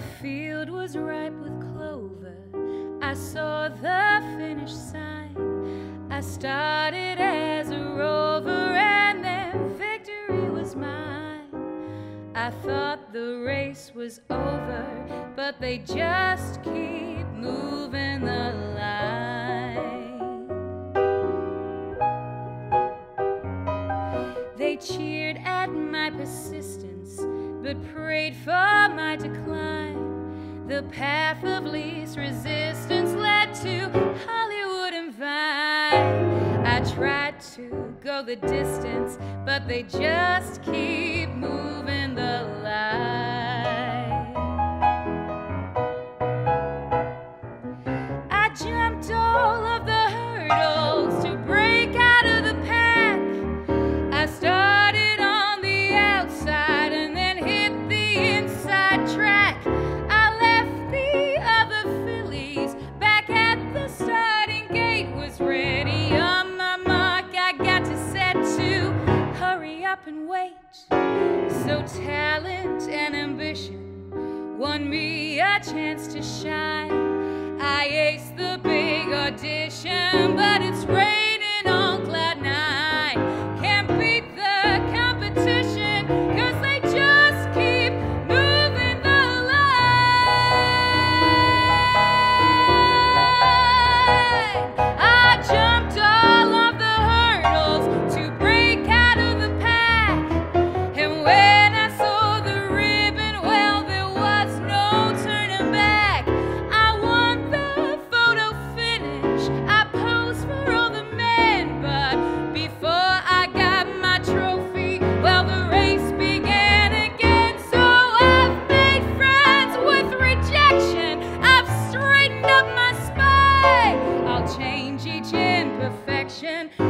The field was ripe with clover. I saw the finish sign. I started as a rover, and then victory was mine. I thought the race was over, but they just keep moving the line. They cheered at my persistence, but prayed for my decline. The path of least resistance led to Hollywood and Vine. I tried to go the distance, but they just keep moving the line. I jumped all of the hurdles So talent and ambition won me a chance to shine. passion.